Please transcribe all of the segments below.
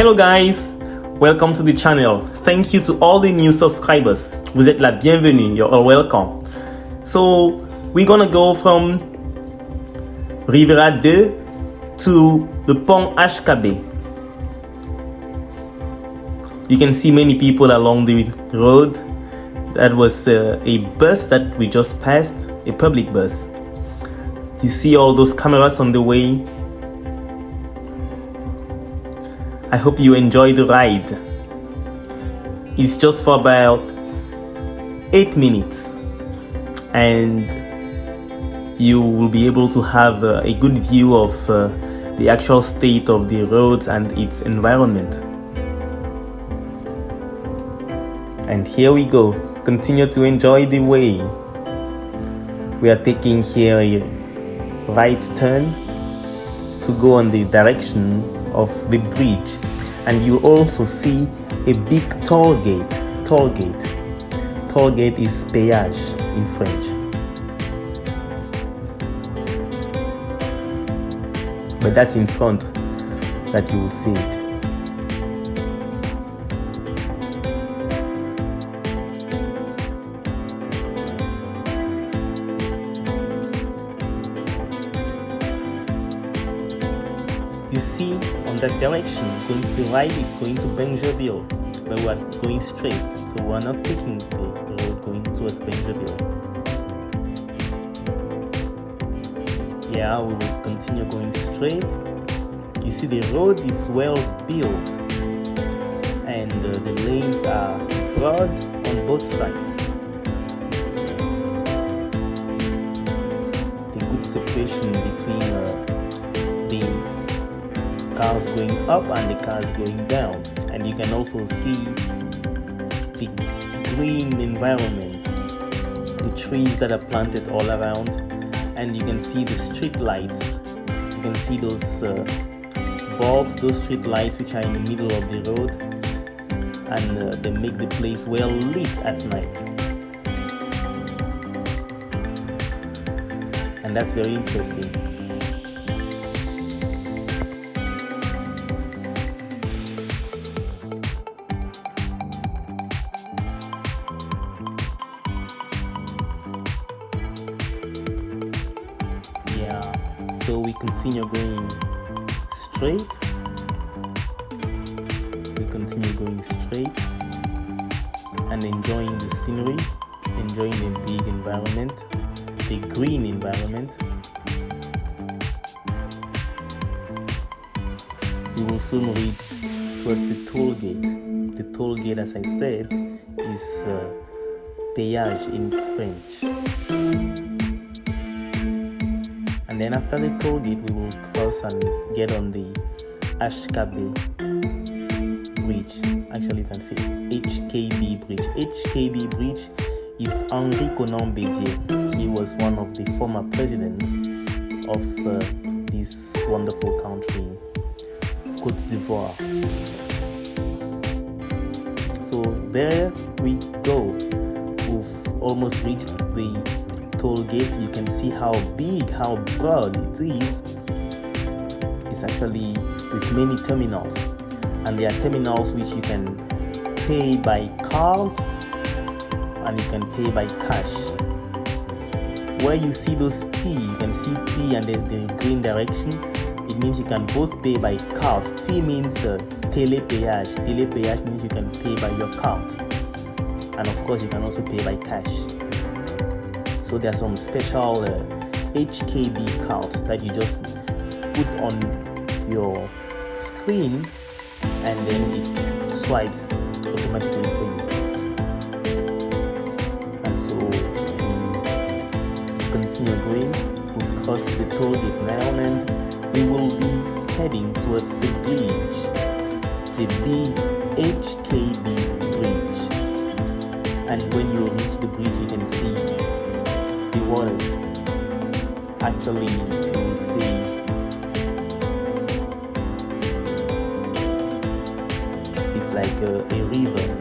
Hello guys, welcome to the channel. Thank you to all the new subscribers. Vous êtes la bienvenue. You're all welcome. So we're gonna go from Riviera 2 to the Pont HKB. You can see many people along the road. That was uh, a bus that we just passed, a public bus. You see all those cameras on the way I hope you enjoy the ride. It's just for about 8 minutes and you will be able to have uh, a good view of uh, the actual state of the roads and its environment. And here we go. Continue to enjoy the way. We are taking here a right turn to go on the direction of the bridge. And you also see a big toll gate toll gate. Toll gate is péage in french. But that's in front that you will see it You see on that direction, going to the right, it's going to Bingerville, but we are going straight, so we are not taking the road going towards Bingerville. Yeah, we will continue going straight. You see the road is well built and uh, the lanes are broad on both sides. The good separation between uh, cars going up and the cars going down. And you can also see the green environment the trees that are planted all around. And you can see the street lights. You can see those uh, bulbs those street lights which are in the middle of the road. And uh, they make the place well lit at night. And that's very interesting so we continue going straight. We continue going straight and enjoying the scenery enjoying the big environment the green environment. We will soon reach towards the toll gate. The toll gate as i said is uh, péage in french then after the toll gate we will cross and get on the HKB bridge. Actually you can see HKB bridge. HKB bridge is Henri Konan Bédié he was one of the former presidents of uh, this wonderful country Cote d'Ivoire. So there we go. We've almost reached the toll gate you can see how big how broad it is. It's actually with many terminals. And there are terminals which you can pay by card and you can pay by cash. Where you see those T you can see T and the, the green direction. It means you can both pay by card. T means uh, télépéage télépéage means you can pay by your card. And of course you can also pay by cash so there are some special uh, HKB cards that you just put on your screen and then it swipes automatically for you. And so we continue going. We've crossed the toll gate now and we will be heading towards the bridge, the big HKB bridge. And when you reach the bridge, you can see was actually will see it's like a, a river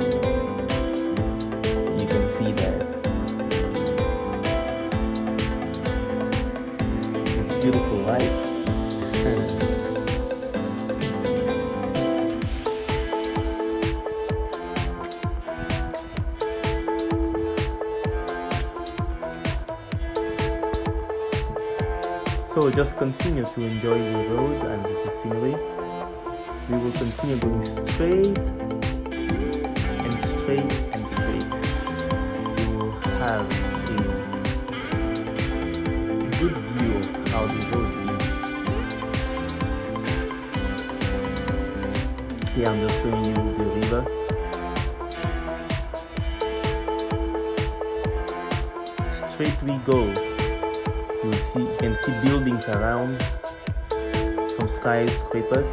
So just continue to enjoy the road and the scenery. We will continue going straight and straight and straight. You will have a good view of how the road is. Here I'm just showing you the river. Straight we go can see buildings around some skyscrapers.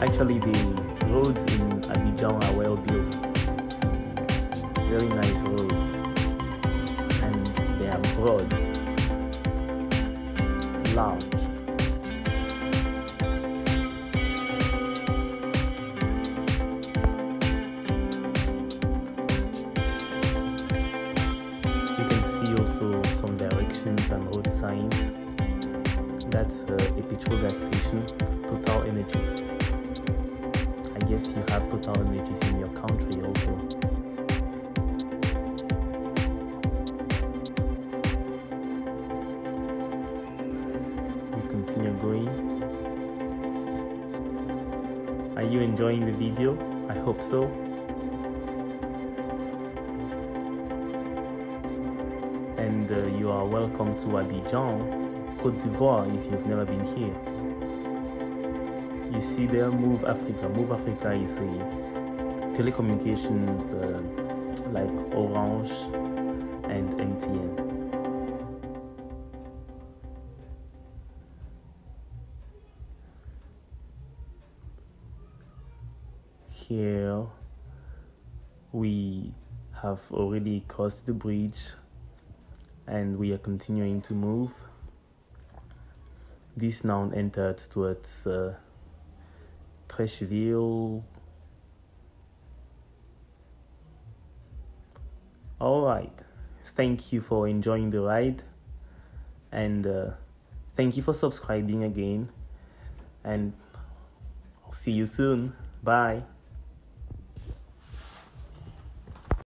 Actually the roads in Abidjan are well built. Very nice roads. And they are broad large That's uh, a petrol gas station, Total Energies. I guess you have Total Energies in your country also. We continue going. Are you enjoying the video? I hope so. and uh, you are welcome to Abidjan, Cote d'Ivoire if you've never been here. You see there Moov Africa. Moov Africa is a telecommunications uh, like Orange and MTN. Here we have already crossed the bridge and we are continuing to move. This now entered towards uh, Treichville. Alright, thank you for enjoying the ride and uh, thank you for subscribing again and I'll see you soon. Bye.